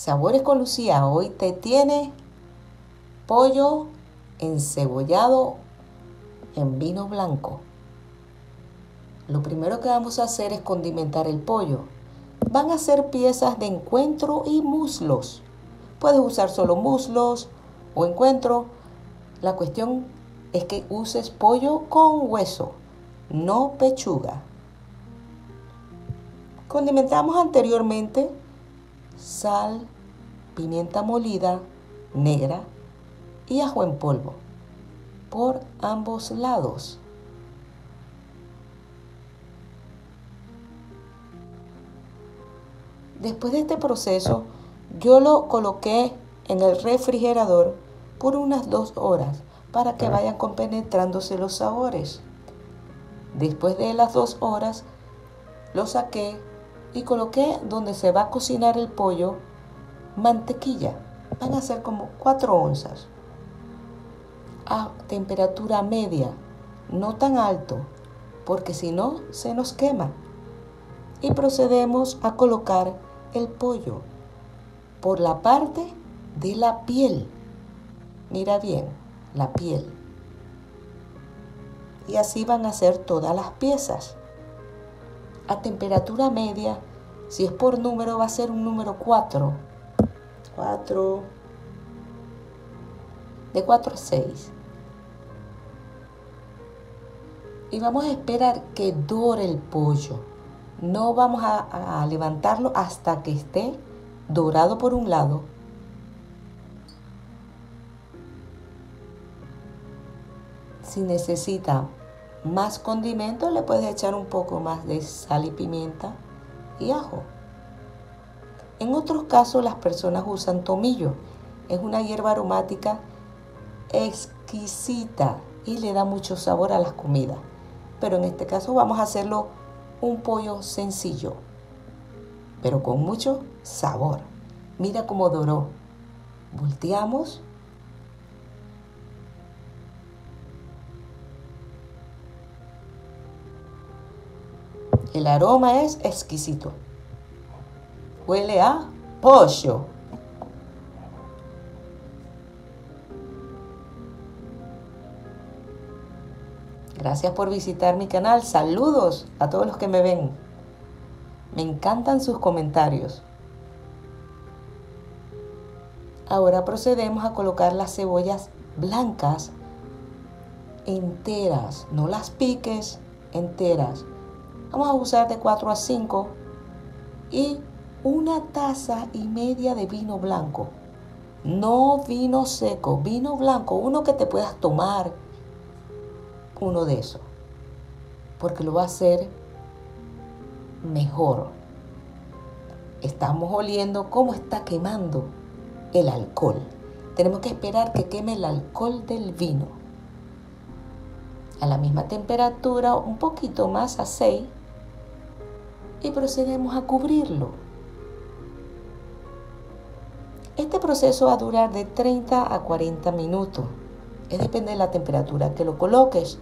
Sabores con Lucía hoy te tiene pollo encebollado en vino blanco. Lo primero que vamos a hacer es condimentar el pollo. Van a ser piezas de encuentro y muslos. Puedes usar solo muslos o encuentro. La cuestión es que uses pollo con hueso, no pechuga. Condimentamos anteriormente sal, pimienta molida, negra y ajo en polvo por ambos lados. Después de este proceso, yo lo coloqué en el refrigerador por unas dos horas para que vayan compenetrándose los sabores. Después de las dos horas, lo saqué y coloqué donde se va a cocinar el pollo mantequilla. Van a ser como 4 onzas a temperatura media, no tan alto, porque si no se nos quema. Y procedemos a colocar el pollo por la parte de la piel. Mira bien, la piel. Y así van a ser todas las piezas. A temperatura media, si es por número, va a ser un número 4. 4. De 4 a 6. y vamos a esperar que dore el pollo. No vamos a, levantarlo hasta que esté dorado por un lado. Si necesita más condimento, le puedes echar un poco más de sal y pimienta y ajo. En otros casos, las personas usan tomillo. Es una hierba aromática exquisita y le da mucho sabor a las comidas pero en este caso vamos a hacerlo un pollo sencillo, pero con mucho sabor. Mira cómo doró. Volteamos. El aroma es exquisito. Huele a pollo. Gracias por visitar mi canal. Saludos a todos los que me ven. Me encantan sus comentarios. Ahora procedemos a colocar las cebollas blancas enteras, no las piques, enteras. Vamos a usar de 4 a 5 y una taza y media de vino blanco. No vino seco, vino blanco, uno que te puedas tomar uno de esos, porque lo va a hacer mejor. Estamos oliendo cómo está quemando el alcohol. Tenemos que esperar que queme el alcohol del vino. A la misma temperatura, un poquito más a 6, y procedemos a cubrirlo. Este proceso va a durar de 30 a 40 minutos. Es depende de la temperatura que lo coloques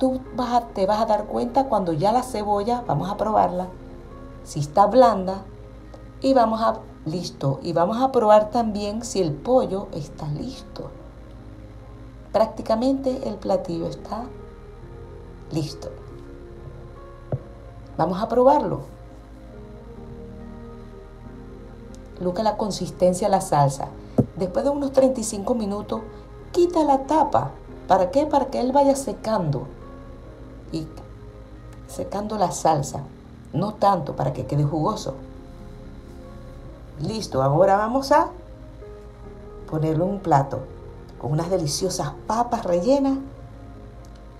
tú te vas a dar cuenta cuando ya la cebolla, vamos a probarla, si está blanda y vamos a, listo, y vamos a probar también si el pollo está listo. Prácticamente el platillo está listo. Vamos a probarlo. Luca la consistencia de la salsa. Después de unos 35 minutos, quita la tapa. ¿Para qué? Para que él vaya secando y secando la salsa, no tanto para que quede jugoso. Listo, ahora vamos a ponerlo en un plato con unas deliciosas papas rellenas,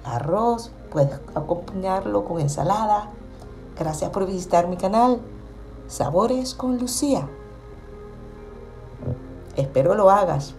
arroz, puedes acompañarlo con ensalada. Gracias por visitar mi canal, Sabores con Lucía. Espero lo hagas.